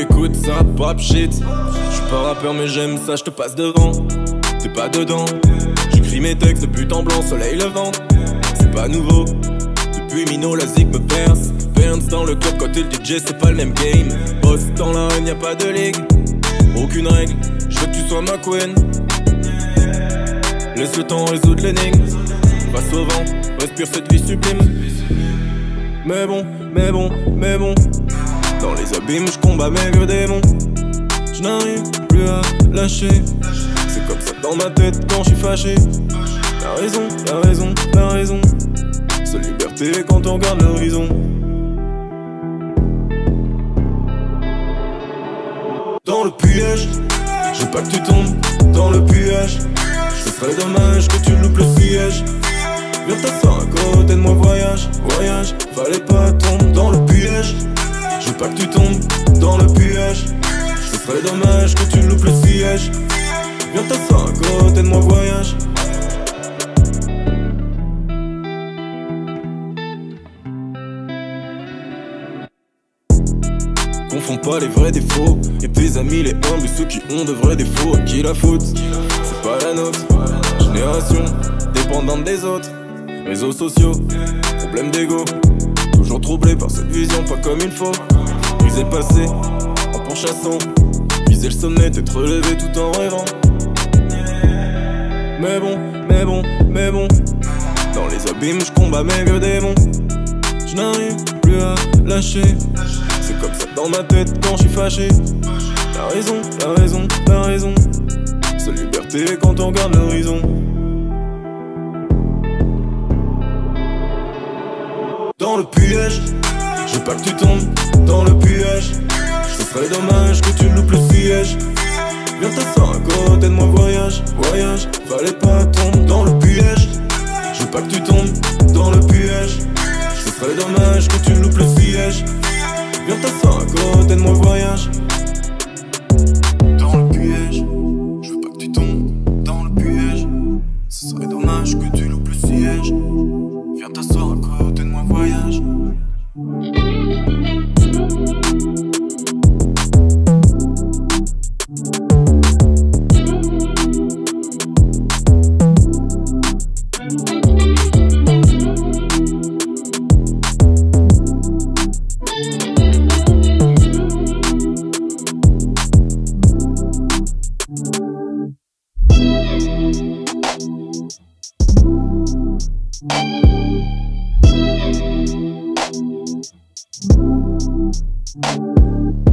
Écoute ça, pop shit. J'suis pas rappeur, mais j'aime ça, j'te passe devant. T'es pas dedans. J'écris mes textes en blanc, soleil levant. C'est pas nouveau. Depuis Mino, la zig me perce. Burns dans le club quand t'es le DJ, c'est pas le même game. Boss dans la run, y'a pas de ligue. Aucune règle, je veux que tu sois ma queen. Laisse le temps résoudre l'énigme. Passe au vent, respire cette vie sublime. Mais bon, mais bon, mais bon. Dans les abîmes, je combats mes vieux démons. Je n'arrive plus à lâcher. C'est comme ça dans ma tête quand je suis fâché. La raison, la raison, la raison. Seule liberté quand on regarde l'horizon. Dans le piège, je veux pas que tu tombes dans le piège. Ce serait dommage que tu loupes le siège. Viens t'asseoir à côté de moi, voyage, voyage. Fallait pas tomber dans le piège. Pas que tu tombes dans le piège. Ce serait dommage que tu loupes le siège. Viens t'asseoir à côté de moi, voyage. Confonds pas les vrais défauts et tes amis les humbles, ceux qui ont de vrais défauts. À qui la faute? C'est pas la nôtre. Génération dépendante des autres. Réseaux sociaux, problème d'ego. Toujours troublé par cette vision, pas comme il faut. Briser le passé en pourchassant. Viser le sommet, être relevé tout en rêvant. Mais bon, mais bon, mais bon. Dans les abîmes, je combats mes vieux démons. Je n'arrive plus à lâcher. C'est comme ça dans ma tête quand je suis fâché. La raison, la raison, la raison. Seule liberté quand on regarde l'horizon. Dans le piège, je veux pas que tu tombes dans le piège. Ce serait dommage que tu loupes le siège. Viens t'asseoir à côté de moi, voyage, voyage. Fallait pas tomber dans le piège. Je veux pas que tu tombes dans le piège. Ce serait dommage que tu loupes le siège. Viens t'asseoir à côté de moi, voyage. Dans le piège, je veux pas que tu tombes dans le piège. Ce serait dommage que tu loupes le siège. Viens t'asseoir à côté Thank you.